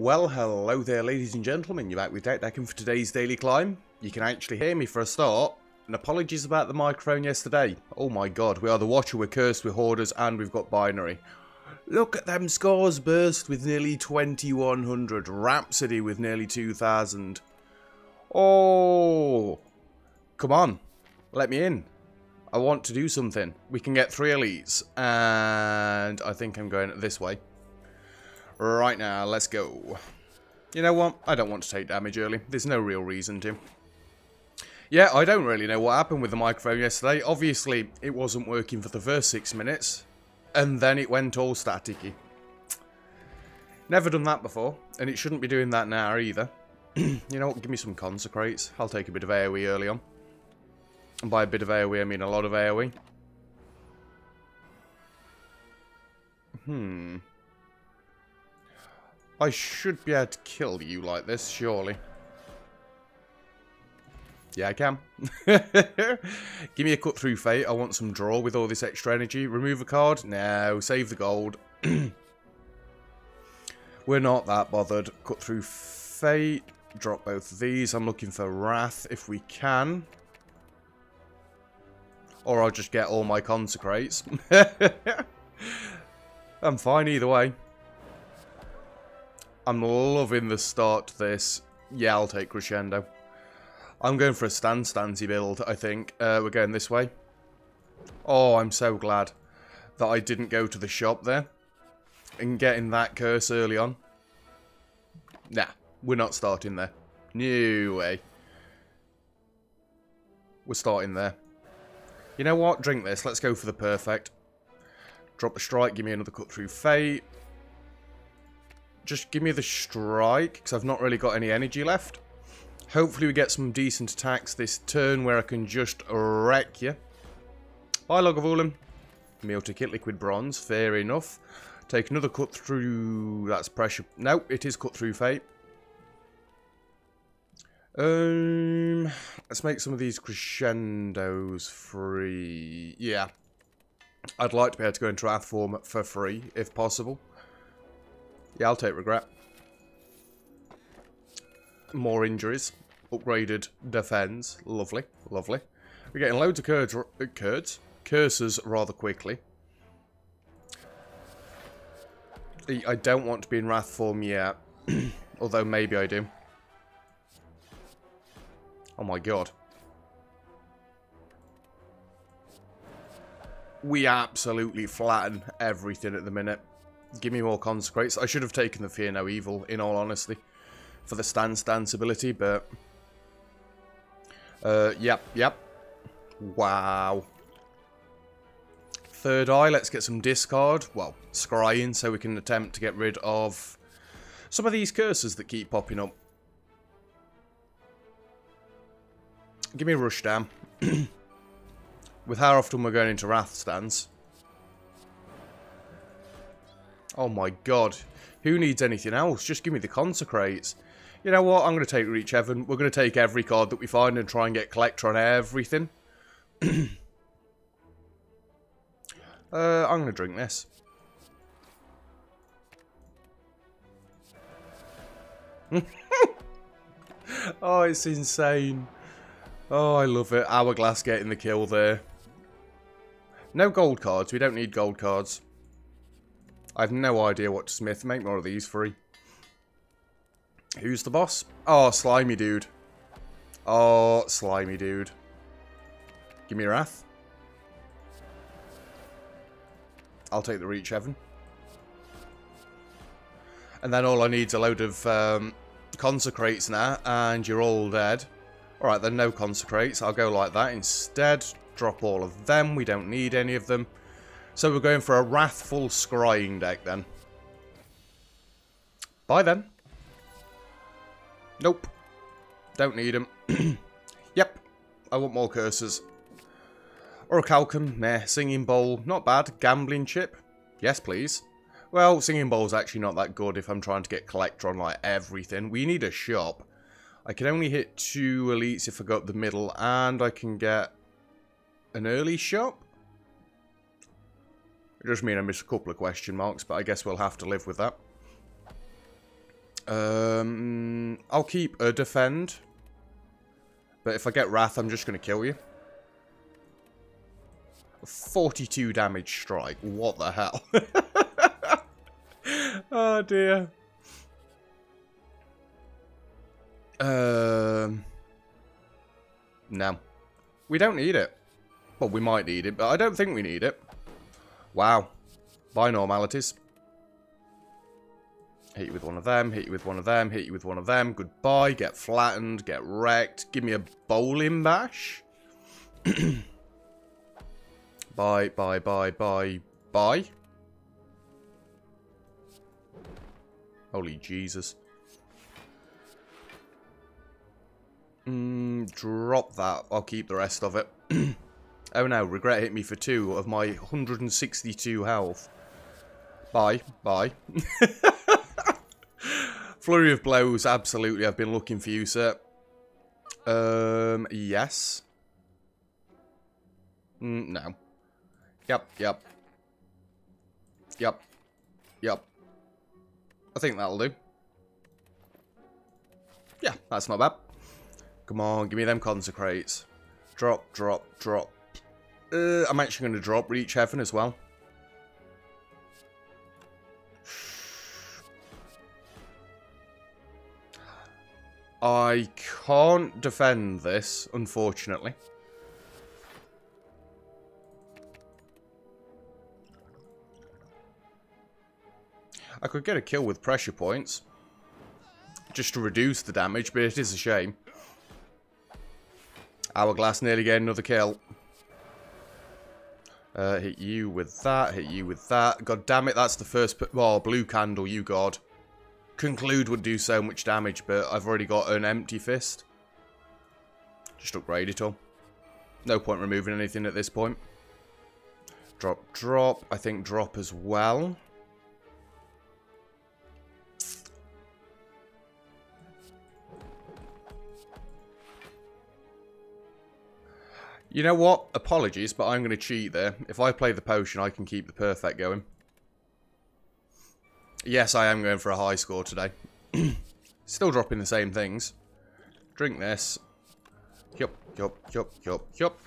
Well, hello there, ladies and gentlemen. You're back with Dak Dak in for today's daily climb. You can actually hear me for a start. And apologies about the microphone yesterday. Oh my god, we are the Watcher, we're cursed with Hoarders, and we've got Binary. Look at them scores burst with nearly 2100. Rhapsody with nearly 2000. Oh, come on, let me in. I want to do something. We can get three elites, and I think I'm going this way. Right now, let's go. You know what? I don't want to take damage early. There's no real reason to. Yeah, I don't really know what happened with the microphone yesterday. Obviously, it wasn't working for the first six minutes. And then it went all staticky. Never done that before. And it shouldn't be doing that now either. you know what? Give me some consecrates. I'll take a bit of AoE early on. And by a bit of AoE, I mean a lot of AoE. Hmm. I should be able to kill you like this, surely. Yeah, I can. Give me a cut through fate. I want some draw with all this extra energy. Remove a card? No. Save the gold. We're not that bothered. Cut through fate. Drop both of these. I'm looking for wrath if we can. Or I'll just get all my consecrates. I'm fine either way. I'm loving the start to this. Yeah, I'll take Crescendo. I'm going for a stand stancy build, I think. Uh, we're going this way. Oh, I'm so glad that I didn't go to the shop there. And getting that curse early on. Nah, we're not starting there. No way. We're starting there. You know what? Drink this. Let's go for the perfect. Drop the strike. Give me another cut through fate. Just give me the strike, because I've not really got any energy left. Hopefully we get some decent attacks this turn where I can just wreck you. Bye, Lagavulin. Meal ticket, liquid bronze. Fair enough. Take another cut through... That's pressure. No, it is cut through fate. Um, let's make some of these crescendos free. Yeah. I'd like to be able to go into Wrath form for free, if possible. Yeah, I'll take regret. More injuries. Upgraded defense. Lovely. Lovely. We're getting loads of curds, curds? Curses rather quickly. I don't want to be in Wrath form yet. Although maybe I do. Oh my god. We absolutely flatten everything at the minute. Give me more consecrates. I should have taken the Fear No Evil, in all honesty for the stand stance ability, but... Uh, yep, yep. Wow. Third eye, let's get some discard. Well, scrying, so we can attempt to get rid of some of these curses that keep popping up. Give me Rushdown. With how often we're going into Wrath stance. Oh my god. Who needs anything else? Just give me the Consecrates you know what, I'm going to take Reach Heaven. We're going to take every card that we find and try and get Collector on everything. uh, I'm going to drink this. oh, it's insane. Oh, I love it. Hourglass getting the kill there. No gold cards. We don't need gold cards. I have no idea what to smith. Make more of these free. Who's the boss? Oh, slimy dude. Oh, slimy dude. Give me Wrath. I'll take the Reach Heaven. And then all I need is a load of um, Consecrates now, and you're all dead. Alright, then no Consecrates. I'll go like that instead. Drop all of them. We don't need any of them. So we're going for a Wrathful Scrying deck then. Bye then. Nope. Don't need them. yep. I want more curses. or Orichalcum, meh. Singing Bowl, not bad. Gambling Chip, yes please. Well, Singing Bowl's actually not that good if I'm trying to get Collector on like everything. We need a shop. I can only hit two elites if I go up the middle, and I can get an early shop? It does mean I miss a couple of question marks, but I guess we'll have to live with that. Um, I'll keep a defend. But if I get Wrath, I'm just going to kill you. 42 damage strike. What the hell? oh, dear. Um, no. We don't need it. Well, we might need it, but I don't think we need it. Wow. By normalities. Hit you with one of them, hit you with one of them, hit you with one of them. Goodbye, get flattened, get wrecked. Give me a bowling bash. bye, bye, bye, bye, bye. Holy Jesus. Mm, drop that. I'll keep the rest of it. oh no, regret hit me for two of my 162 health. Bye, bye. Flurry of blows, absolutely. I've been looking for you, sir. Um, yes. Mm, no. Yep, yep. Yep. Yep. I think that'll do. Yeah, that's not bad. Come on, give me them consecrates. Drop, drop, drop. Uh, I'm actually going to drop Reach Heaven as well. I can't defend this, unfortunately. I could get a kill with pressure points. Just to reduce the damage, but it is a shame. Hourglass nearly getting another kill. Uh, hit you with that, hit you with that. God damn it, that's the first... Oh, blue candle, you god. Conclude would do so much damage, but I've already got an empty fist. Just upgrade it all. No point removing anything at this point. Drop, drop. I think drop as well. You know what? Apologies, but I'm going to cheat there. If I play the potion, I can keep the perfect going. Yes, I am going for a high score today. Still dropping the same things. Drink this. Yup, yup, yup, yup, yup.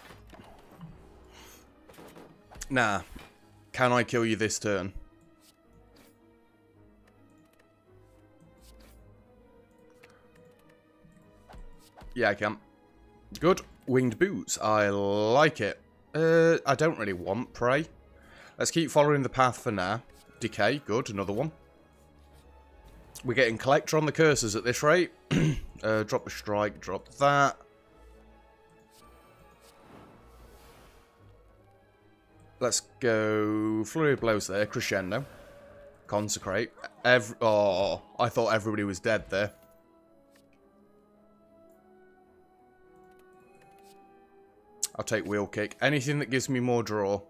Nah. Can I kill you this turn? Yeah, I can. Good. Winged boots. I like it. Uh, I don't really want prey. Let's keep following the path for now. Decay. Good. Another one. We're getting collector on the curses at this rate. uh, drop a strike. Drop that. Let's go. Flurry of blows there. Crescendo. Consecrate. Every oh, I thought everybody was dead there. I'll take wheel kick. Anything that gives me more draw.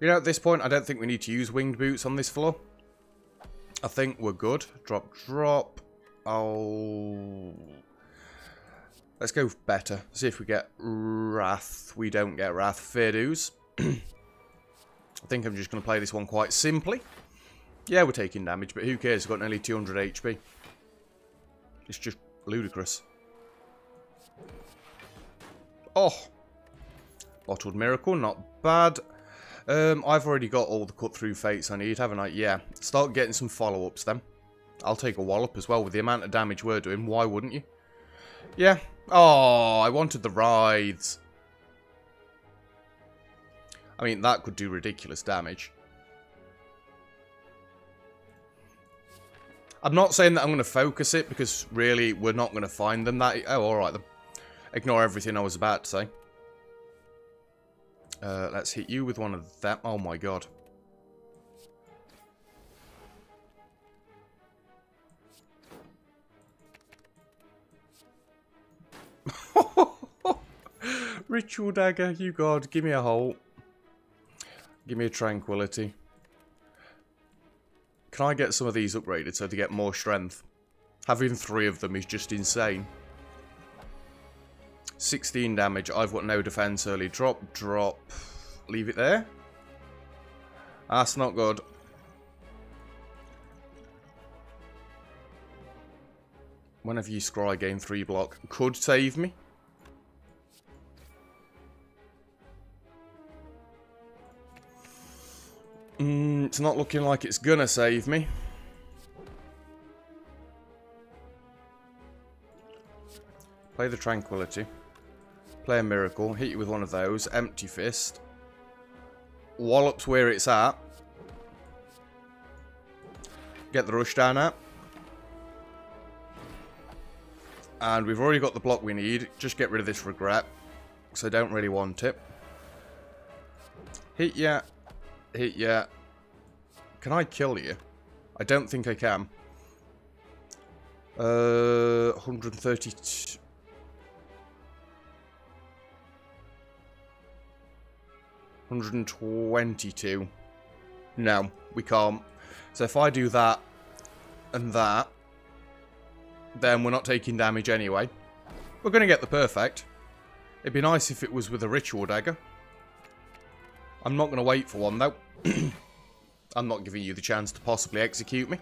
You know, at this point, I don't think we need to use winged boots on this floor. I think we're good. Drop, drop. Oh... Let's go better. See if we get Wrath. We don't get Wrath. Fair dues. I think I'm just going to play this one quite simply. Yeah, we're taking damage, but who cares? We've got nearly 200 HP. It's just ludicrous. Oh. Bottled Miracle, not bad. Um, I've already got all the cut-through fates I need, haven't I? Yeah. Start getting some follow-ups then. I'll take a wallop as well with the amount of damage we're doing. Why wouldn't you? Yeah. Oh, I wanted the writhes. I mean, that could do ridiculous damage. I'm not saying that I'm going to focus it because really we're not going to find them that... Oh, alright. Ignore everything I was about to say. Uh, let's hit you with one of them. Oh my god. Ritual dagger, you god, give me a hole. Give me a tranquility. Can I get some of these upgraded so to get more strength? Having three of them is just insane. 16 damage. I've got no defense early. Drop, drop. Leave it there. That's not good. Whenever you scry, gain 3 block. Could save me. Mm, it's not looking like it's gonna save me. Play the Tranquility. Play a Miracle. Hit you with one of those. Empty Fist. Wallops where it's at. Get the rush down at. And we've already got the block we need. Just get rid of this regret. I don't really want it. Hit ya. Hit ya. Can I kill you? I don't think I can. Uh, 132. 122. No, we can't. So if I do that and that, then we're not taking damage anyway. We're going to get the perfect. It'd be nice if it was with a ritual dagger. I'm not going to wait for one, though. I'm not giving you the chance to possibly execute me.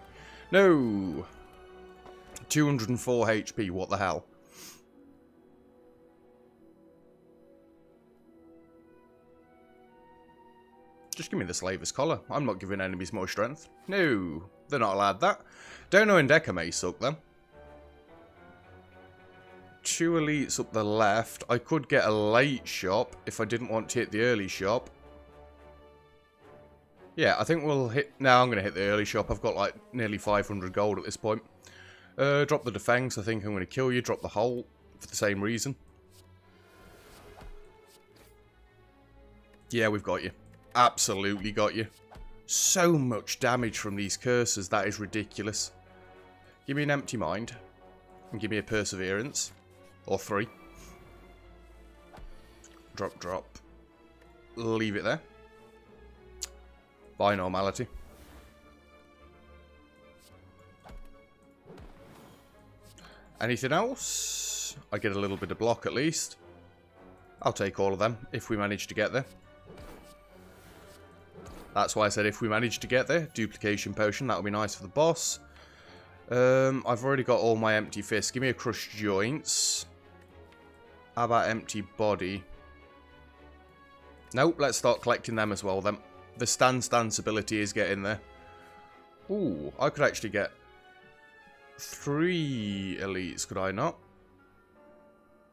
No! 204 HP, what the hell? Just give me the Slaver's Collar. I'm not giving enemies more strength. No, they're not allowed that. Donu and Deca may suck them. Two elites up the left. I could get a late shop if I didn't want to hit the early shop. Yeah, I think we'll hit... Now I'm going to hit the early shop. I've got like nearly 500 gold at this point. Uh, drop the defense. I think I'm going to kill you. Drop the hole for the same reason. Yeah, we've got you. Absolutely got you. So much damage from these curses. That is ridiculous. Give me an empty mind. And give me a perseverance. Or three. Drop, drop. Leave it there. By normality. Anything else? I get a little bit of block at least. I'll take all of them if we manage to get there. That's why I said if we manage to get there, duplication potion, that would be nice for the boss. Um, I've already got all my empty fists. Give me a crushed joints. How about empty body? Nope, let's start collecting them as well then. The stand stance ability is getting there. Ooh, I could actually get three elites, could I not?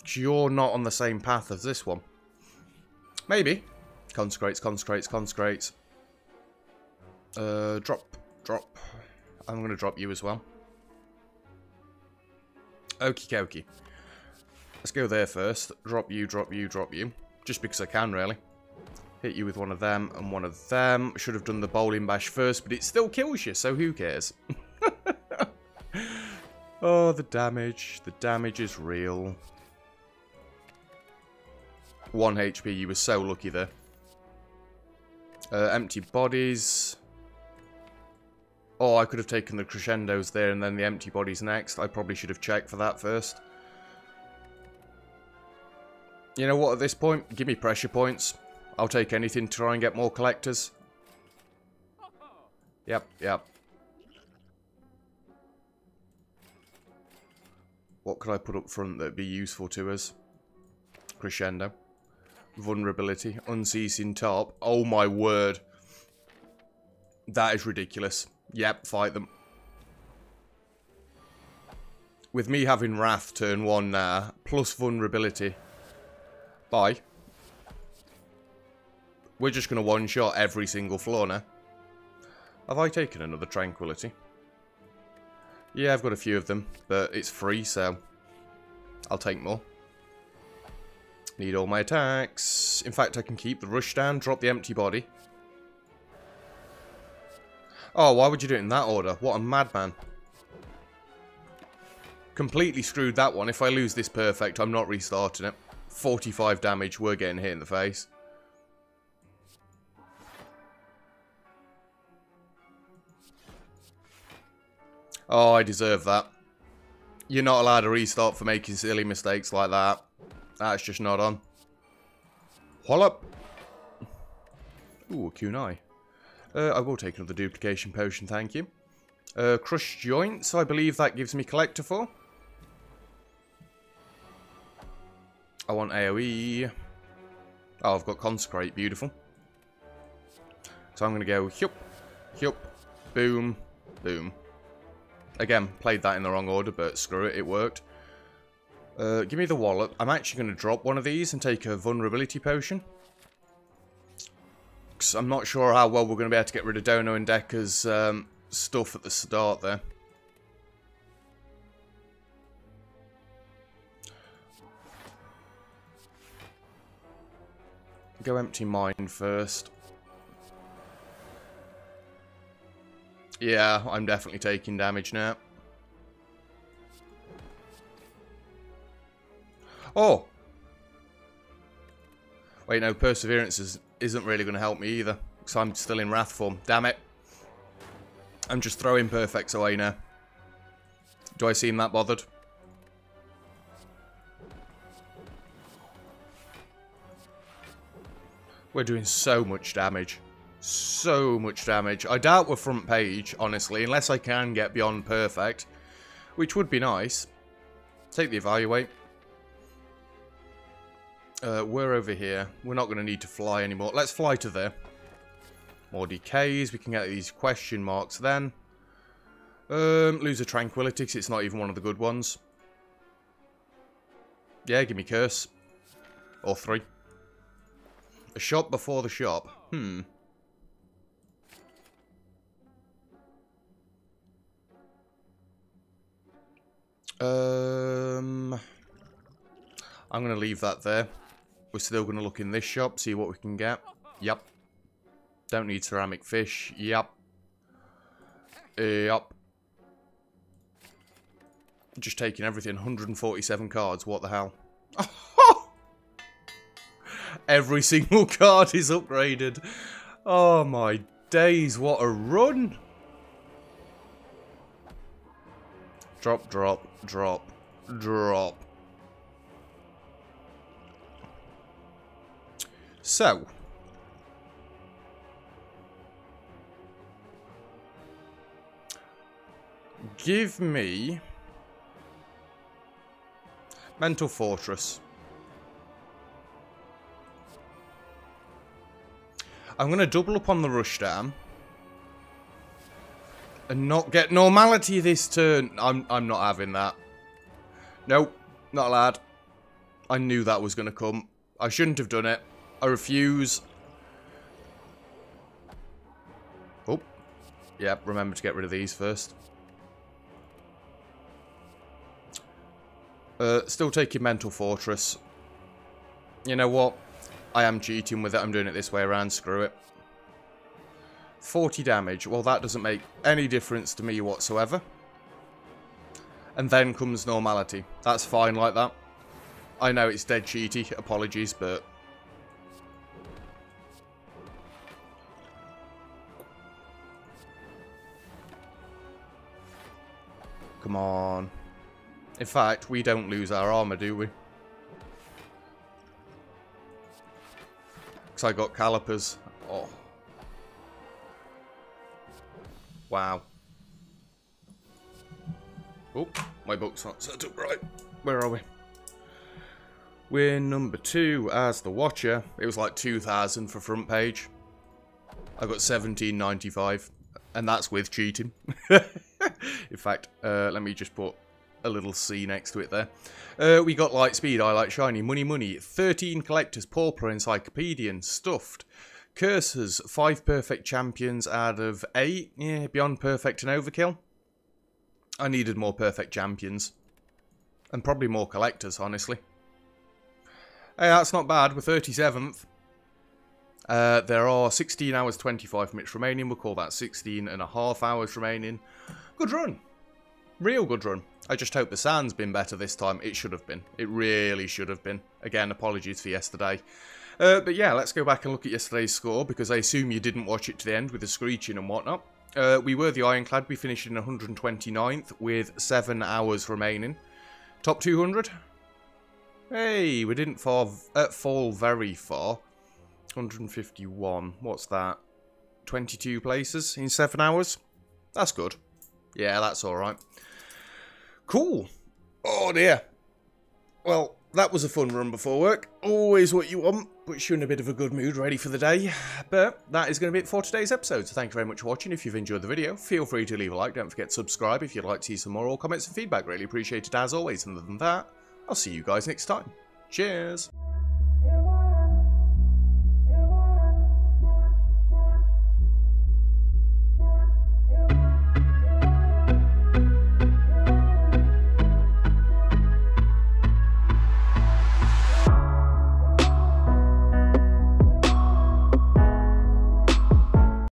You're not on the same path as this one. Maybe. Consecrates, consecrates, consecrates. Uh, drop, drop. I'm going to drop you as well. Okie dokie. Let's go there first. Drop you, drop you, drop you. Just because I can, really. Hit you with one of them and one of them. Should have done the bowling bash first, but it still kills you, so who cares? oh, the damage. The damage is real. One HP. You were so lucky there. Uh, empty bodies. Oh, I could have taken the crescendos there and then the empty bodies next. I probably should have checked for that first. You know what, at this point, give me pressure points. I'll take anything to try and get more collectors. Yep, yep. What could I put up front that'd be useful to us? Crescendo. Vulnerability. Unceasing top. Oh my word. That is ridiculous. Yep, fight them. With me having Wrath turn 1 now, plus vulnerability. Bye. We're just going to one-shot every single floor now. Have I taken another Tranquility? Yeah, I've got a few of them, but it's free, so I'll take more. Need all my attacks. In fact, I can keep the rush down, drop the empty body. Oh, why would you do it in that order? What a madman. Completely screwed that one. If I lose this perfect, I'm not restarting it. 45 damage, we're getting hit in the face. Oh, I deserve that. You're not allowed to restart for making silly mistakes like that. That's just not on. Wallop. Ooh, a kunai. Uh, I will take another duplication potion, thank you. Uh, crushed joints, I believe that gives me collector for. I want AoE. Oh, I've got consecrate, beautiful. So I'm going to go hup, hup, boom, boom. Again, played that in the wrong order, but screw it, it worked. Uh, give me the wallet. I'm actually going to drop one of these and take a vulnerability potion. I'm not sure how well we're going to be able to get rid of Donu and Deca's um, stuff at the start there. Go empty mind first. Yeah, I'm definitely taking damage now. Oh! Wait, no, Perseverance is, isn't really going to help me either. Because I'm still in Wrath form. Damn it. I'm just throwing perfects away now. Do I seem that bothered? We're doing so much damage. So much damage. I doubt we're front page, honestly, unless I can get beyond perfect. Which would be nice. Take the evaluate. Uh, we're over here. We're not going to need to fly anymore. Let's fly to there. More decays. We can get these question marks then. Um, lose a tranquility because it's not even one of the good ones. Yeah, give me curse. Or three. A shop before the shop. Hmm. Um, I'm going to leave that there. We're still going to look in this shop, see what we can get. Yep. Don't need ceramic fish. Yep. Yep. Just taking everything. 147 cards. What the hell? Every single card is upgraded. Oh my days, what a run. Drop, drop, drop, drop. So. Give me... Mental Fortress. I'm going to double up on the Rushdown. And not get normality this turn. I'm, I'm not having that. Nope. Not allowed. I knew that was going to come. I shouldn't have done it. I refuse. Oh. Yeah, remember to get rid of these first. Uh, still taking Mental Fortress. You know what? I am cheating with it. I'm doing it this way around. Screw it. 40 damage. Well, that doesn't make any difference to me whatsoever. And then comes normality. That's fine like that. I know it's dead cheaty. Apologies, but... Come on. In fact, we don't lose our armor, do we? Because I got calipers. Oh. Wow. Oh, my book's not set up right. Where are we? We're number two as the Watcher. It was like 2,000 for front page. I got 1795, and that's with cheating. In fact, uh, let me just put a little C next to it there. Uh, we got Light Speed, I Like Shiny, Money Money, 13 Collectors, Pauper, Encyclopedian, Stuffed, Cursors, 5 Perfect Champions out of 8, yeah, beyond Perfect and Overkill. I needed more Perfect Champions. And probably more Collectors, honestly. Hey, that's not bad, we're 37th. Uh, there are 16 hours 25 minutes remaining, we'll call that 16 and a half hours remaining. Good run. Real good run. I just hope the sand's been better this time. It should have been. It really should have been. Again, apologies for yesterday. Uh, but yeah, let's go back and look at yesterday's score, because I assume you didn't watch it to the end with the screeching and whatnot. Uh, we were the Ironclad. We finished in 129th with 7 hours remaining. Top 200? Hey, we didn't fall, uh, fall very far. 151. What's that? 22 places in 7 hours? That's good. Yeah, that's alright. Cool. Oh dear. Well, that was a fun run before work. Always what you want, puts you in a bit of a good mood, ready for the day. But that is going to be it for today's episode. So thank you very much for watching. If you've enjoyed the video, feel free to leave a like. Don't forget to subscribe if you'd like to see some more or comments and feedback. Really appreciated as always. And other than that, I'll see you guys next time. Cheers.